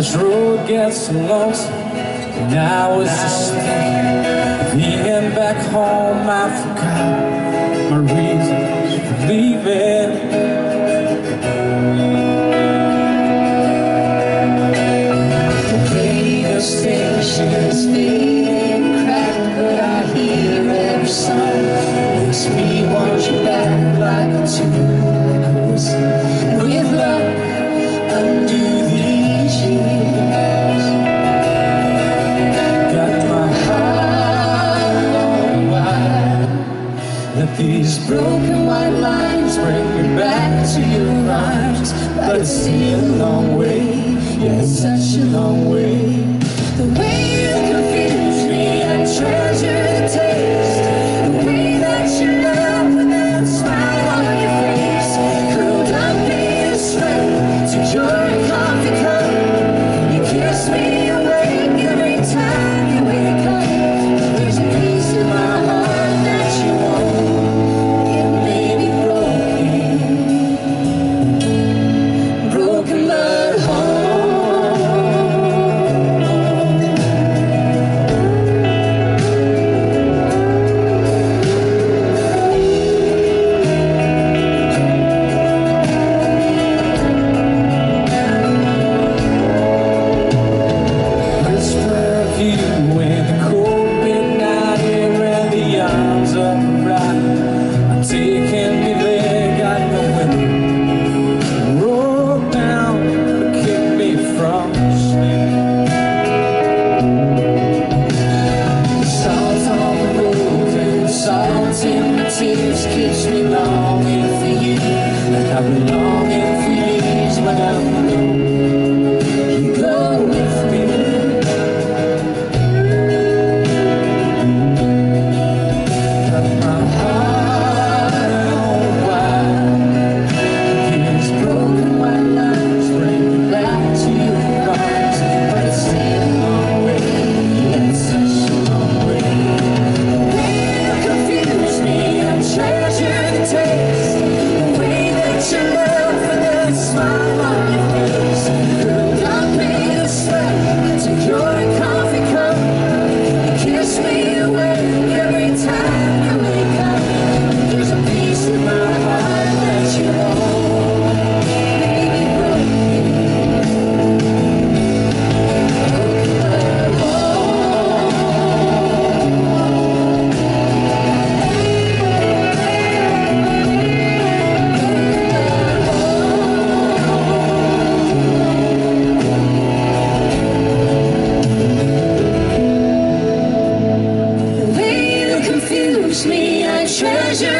this road gets lonesome And I was just thinking Being back home I forgot My reasons for leaving These broken white lines bring me back to your arms. But it's a long way, yeah, such a long way me a treasure.